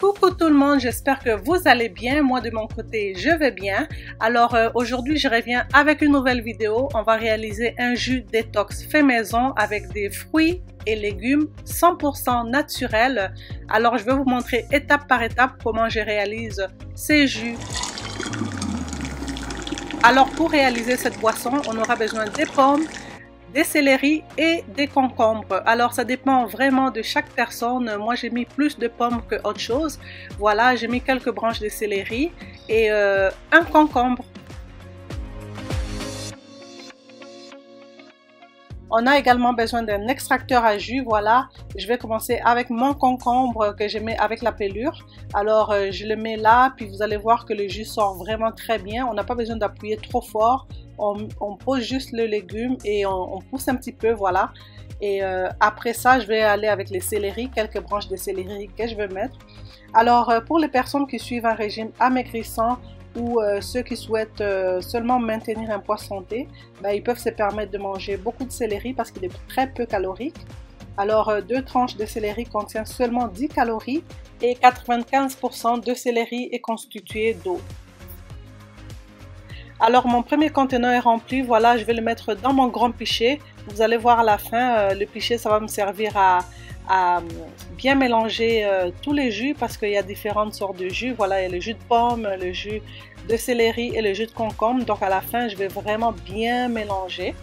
Coucou tout le monde, j'espère que vous allez bien. Moi de mon côté, je vais bien. Alors euh, aujourd'hui, je reviens avec une nouvelle vidéo. On va réaliser un jus détox fait maison avec des fruits et légumes 100% naturels. Alors je vais vous montrer étape par étape comment je réalise ces jus. Alors pour réaliser cette boisson, on aura besoin des pommes, des céleris et des concombres. Alors ça dépend vraiment de chaque personne. Moi j'ai mis plus de pommes que autre chose. Voilà, j'ai mis quelques branches de céleri et euh, un concombre. On a également besoin d'un extracteur à jus. Voilà, je vais commencer avec mon concombre que je mets avec la pelure. Alors, euh, je le mets là, puis vous allez voir que le jus sort vraiment très bien. On n'a pas besoin d'appuyer trop fort. On, pose juste le légume et on, pousse un petit peu, voilà. Et euh, après ça, je vais aller avec les céleri, quelques branches de céleri que je vais mettre. Alors, euh, pour les personnes qui suivent un régime amaigrissant, ou euh, ceux qui souhaitent euh, seulement maintenir un poids santé, ben, ils peuvent se permettre de manger beaucoup de céleri parce qu'il est très peu calorique. Alors, euh, deux tranches de céleri contiennent seulement 10 calories et 95% de céleri est constitué d'eau. Alors, mon premier conteneur est rempli. Voilà, je vais le mettre dans mon grand pichet. Vous allez voir à la fin, le pichet, ça va me servir à, à bien mélanger euh, tous les jus parce qu'il y a différentes sortes de jus. Voilà, il y a le jus de pomme, le jus de céleri et le jus de concombre. Donc à la fin, je vais vraiment bien mélanger.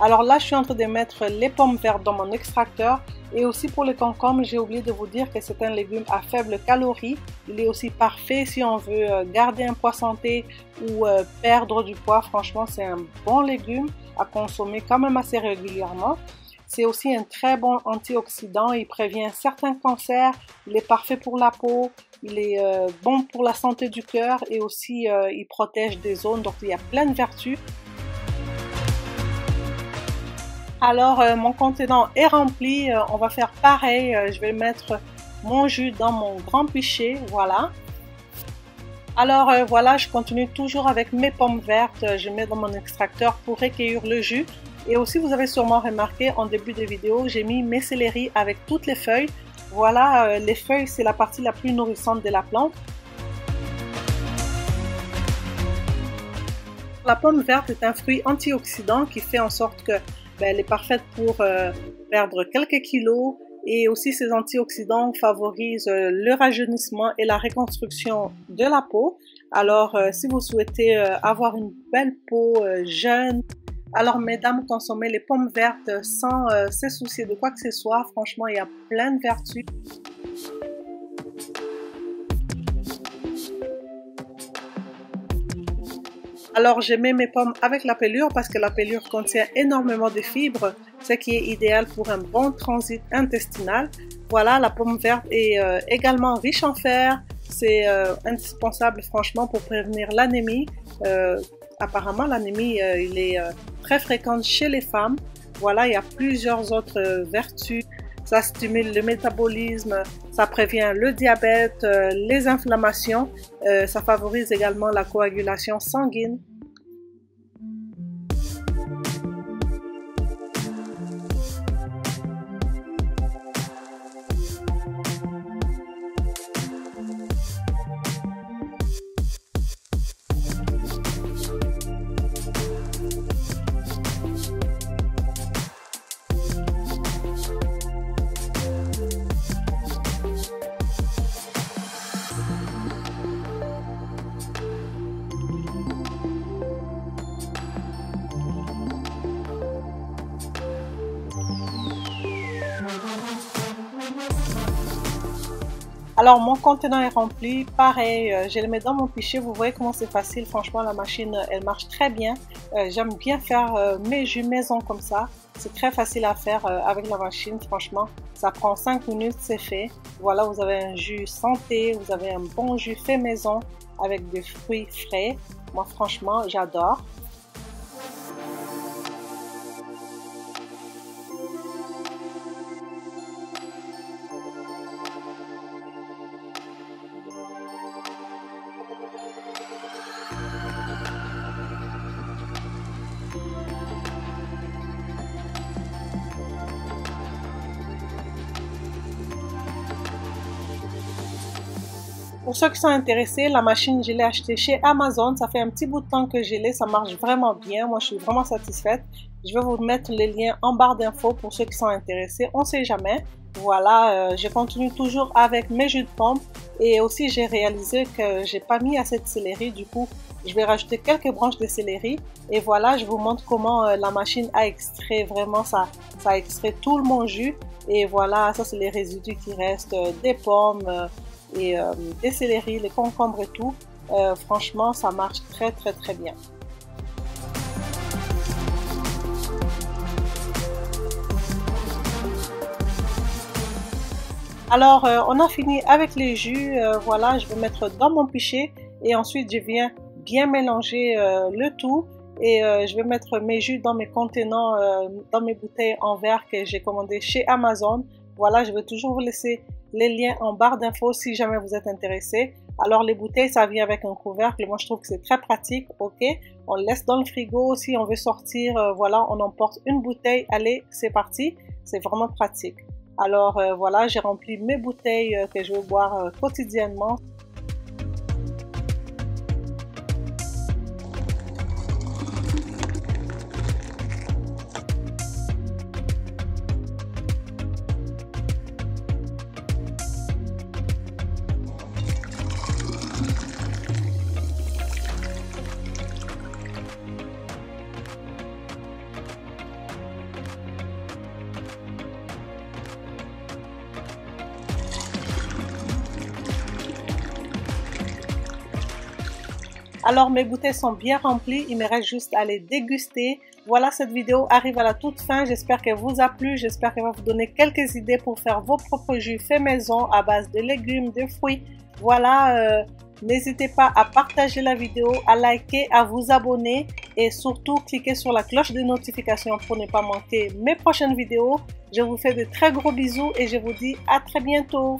Alors là, je suis en train de mettre les pommes vertes dans mon extracteur. Et aussi pour le concombre, j'ai oublié de vous dire que c'est un légume à faible calorie. Il est aussi parfait si on veut euh, garder un poids santé ou euh, perdre du poids. Franchement, c'est un bon légume à consommer quand même assez régulièrement. C'est aussi un très bon antioxydant. Il prévient certains cancers. Il est parfait pour la peau. Il est euh, bon pour la santé du cœur et aussi euh, il protège des zones. Donc il y a plein de vertus. Alors euh, mon contenant est rempli. on va faire pareil. je vais mettre mon jus dans mon grand pichet. Voilà. Alors voilà, je continue toujours avec mes pommes vertes. Je mets dans mon extracteur pour recueillir le jus. Et aussi, vous avez sûrement remarqué en début de vidéo, j'ai mis mes céleri avec toutes les feuilles. Voilà, euh, les feuilles, c'est la partie la plus nourrissante de la plante. La pomme verte est un fruit antioxydant qui fait en sorte que ben, elle est parfaite pour euh, perdre quelques kilos et aussi ces antioxydants favorisent euh, le rajeunissement et la reconstruction de la peau. Alors, si vous souhaitez avoir une belle peau jeune, alors, mesdames, consommez les pommes vertes sans euh, se soucier de quoi que ce soit. Franchement, il y a plein de vertus. Alors, je mets mes pommes avec la pelure parce que la pelure contient énormément de fibres, ce qui est idéal pour un bon transit intestinal. Voilà, la pomme verte est euh, également riche en fer. C'est euh, indispensable, franchement, pour prévenir l'anémie apparemment, l'anémie, euh, il est euh, très fréquente chez les femmes. Voilà, il y a plusieurs autres euh, vertus. Ça stimule le métabolisme, ça prévient le diabète, les inflammations, ça favorise également la coagulation sanguine. Alors mon contenant est rempli, pareil, euh, je le mets dans mon pichet, vous voyez comment c'est facile, franchement la machine elle marche très bien. Euh, j'aime bien faire euh, mes jus maison comme ça, c'est très facile à faire avec la machine, franchement ça prend 5 minutes, c'est fait. Voilà, vous avez un jus santé, vous avez un bon jus fait maison avec des fruits frais. Moi franchement j'adore. Pour ceux qui sont intéressés, la machine, je l'ai achetée chez Amazon. Ça fait un petit bout de temps que je l'ai. Ça marche vraiment bien. Moi, je suis vraiment satisfaite. Je vais vous mettre les liens en barre d'infos pour ceux qui sont intéressés. On sait jamais. Voilà, euh, je continue toujours avec mes jus de pomme. Et aussi, j'ai réalisé que j'ai pas mis assez de céleri. Du coup, je vais rajouter quelques branches de céleri. Et voilà, je vous montre comment euh, la machine a extrait vraiment ça. Ça extrait tout mon jus. Et voilà, ça c'est les résidus qui restent euh, des pommes et des céleri, les concombres et tout, franchement, ça marche très très très bien. Alors, euh, on a fini avec les jus. voilà, je vais mettre dans mon pichet et ensuite je viens bien mélanger le tout et je vais mettre mes jus dans mes contenants, dans mes bouteilles en verre que j'ai commandé chez Amazon. Voilà, je vais toujours vous laisser les liens en barre d'infos si jamais vous êtes intéressé. Alors les bouteilles, ça vient avec un couvercle. Moi, je trouve que c'est très pratique. Ok, on laisse dans le frigo. Si on veut sortir, euh, voilà, on emporte une bouteille. Allez, c'est parti. C'est vraiment pratique. Alors euh, voilà, j'ai rempli mes bouteilles euh, que je vais boire quotidiennement. Alors mes bouteilles sont bien remplies, il me reste juste à les déguster. Voilà, cette vidéo arrive à la toute fin. J'espère qu'elle vous a plu. J'espère qu'elle va vous donner quelques idées pour faire vos propres jus faits maison à base de légumes, de fruits. Voilà, euh, n'hésitez pas à partager la vidéo, à liker, à vous abonner et surtout cliquez sur la cloche de notification pour ne pas manquer mes prochaines vidéos. Je vous fais de très gros bisous et je vous dis à très bientôt.